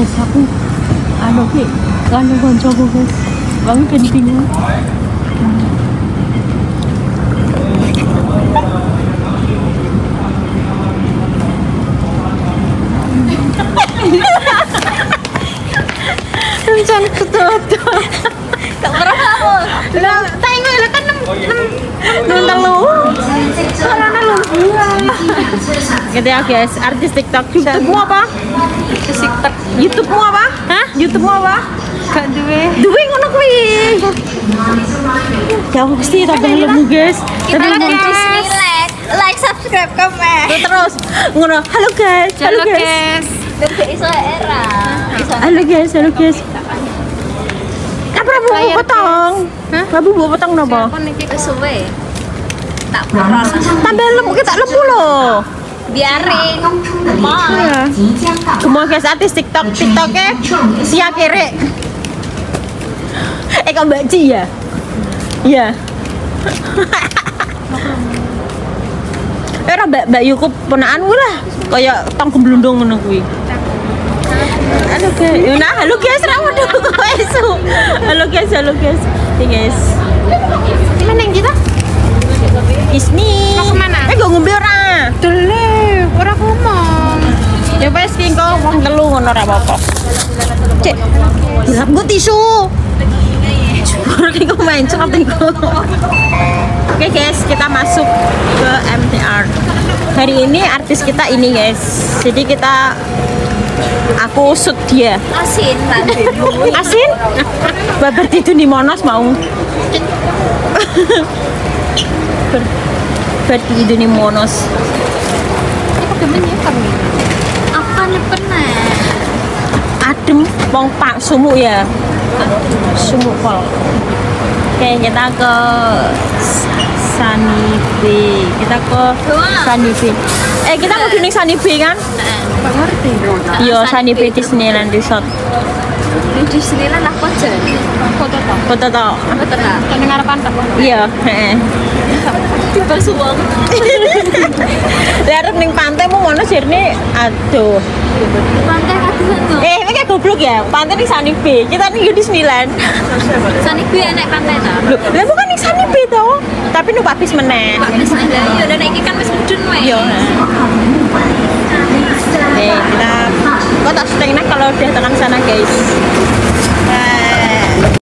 guys aku anu ki anu guys bangun jadi bingung Rencana ketutup Tak pernah aku. Lah, tengok lah kan enam telu. Suaranya lu. Gitu ya guys, artis TikTok. YouTube-mu apa? TikTok. YouTube-mu apa? Hah? YouTube-mu apa? Gak duwe. Duwe ngono kuwi. Ya mesti tak belum guys. Tapi di like, like, subscribe, komen. terus ngono. Halo guys. Halo guys. Iso era. Halo guys, halo guys. Apa bu Bayar, potong? Hah? Apa bu potong napa? Aku niki kesuwe. Tak pernah. Tambah lembu kita lembu loh. Biarin. Mau. Iya. Semua guys artis TikTok, TikToknya sia kere. Eh kau Mbak Ci ya? Iya. Eh ora Mbak Mbak ponakan gue lah. Kayak tong gemblundung ngono kuwi. Halo guys, nah halo guys, ra waduh kok esu. Halo guys, halo guys. Guys. Mana yang kita? Isni. Mau ke mana? Eh gak ngombe ora? Dele, ora ngomong. Ya wes ki engko wong telu ngono ora apa-apa. Cek. Dilap nggo tisu. Ki kok main cepet iku. Oke guys, kita masuk ke MTR. Hari ini artis kita ini guys. Jadi kita aku shoot dia. Asin. Asin? Babar tidur di Monos mau. Ber tidur di Monos. Aku demennya kami. Aku kan pernah. adem wong pak sumuk ya sumuk pol oke kita ke Sunny Bay kita ke. Sunny Bay eh kita mau ning Sunny Bay kan Gak ngerti. iya Sunny Bay Disneyland Resort Di. Foto foto tau iya heeh Tiba suwong. lihat ning pantai mau mana sih ini aduh Pantai tuh. eh ini kayak goblok ya pantai ning Sunny Bay kita nih Disneyland Sani gue enak pantai lah bukan ning Sunny Bay toh tapi nu papis meneh ada yo dan iki kan wis mudun wae. Iya. Oke, kita kok tak setengah kalau udah tekan sana guys.